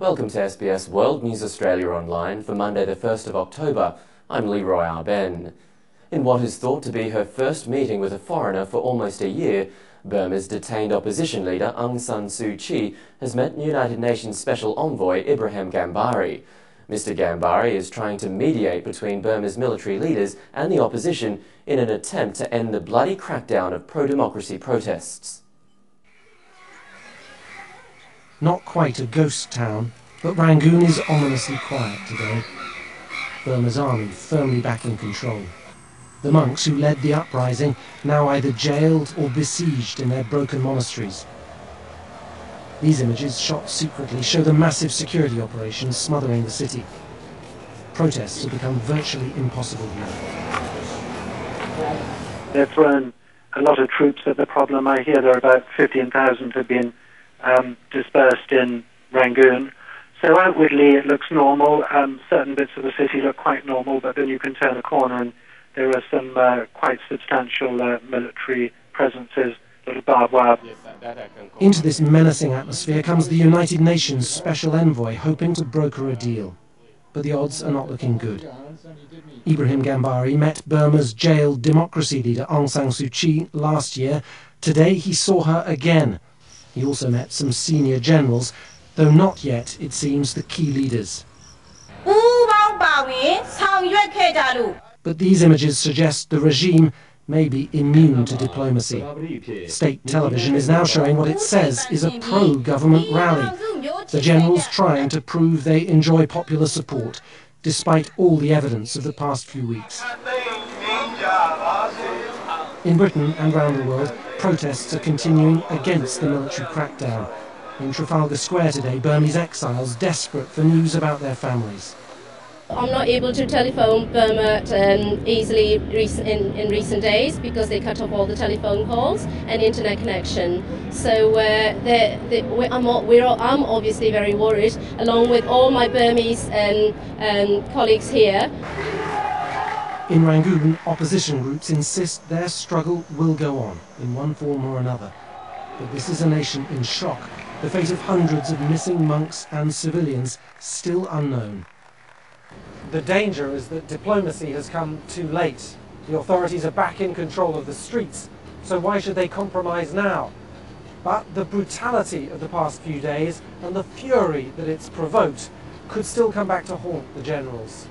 Welcome to SBS World News Australia Online for Monday, the 1st of October. I'm Leroy Arben. In what is thought to be her first meeting with a foreigner for almost a year, Burma's detained opposition leader Aung San Suu Kyi has met United Nations Special Envoy Ibrahim Gambari. Mr. Gambari is trying to mediate between Burma's military leaders and the opposition in an attempt to end the bloody crackdown of pro democracy protests. Not quite a ghost town, but Rangoon is ominously quiet today. Burma's army firmly back in control. The monks who led the uprising now either jailed or besieged in their broken monasteries. These images, shot secretly, show the massive security operations smothering the city. Protests have become virtually impossible here. They've thrown a lot of troops at the problem. I hear there are about 15,000 have been um, dispersed in Rangoon. So outwardly it looks normal. Um, certain bits of the city look quite normal, but then you can turn a corner and there are some uh, quite substantial uh, military presences, little barbed wire. Into this menacing atmosphere comes the United Nations Special Envoy hoping to broker a deal. But the odds are not looking good. Ibrahim Gambari met Burma's jailed democracy leader Aung San Suu Kyi last year. Today he saw her again he also met some senior generals, though not yet, it seems, the key leaders. But these images suggest the regime may be immune to diplomacy. State television is now showing what it says is a pro-government rally. The generals trying to prove they enjoy popular support, despite all the evidence of the past few weeks. In Britain and around the world, protests are continuing against the military crackdown. In Trafalgar Square today, Burmese exiles desperate for news about their families. I'm not able to telephone Burma um, easily in, in recent days because they cut off all the telephone calls and internet connection. So uh, they're, they're, I'm, we're, I'm obviously very worried, along with all my Burmese um, um, colleagues here. In Rangoon, opposition groups insist their struggle will go on, in one form or another. But this is a nation in shock, the fate of hundreds of missing monks and civilians still unknown. The danger is that diplomacy has come too late. The authorities are back in control of the streets, so why should they compromise now? But the brutality of the past few days and the fury that it's provoked could still come back to haunt the generals.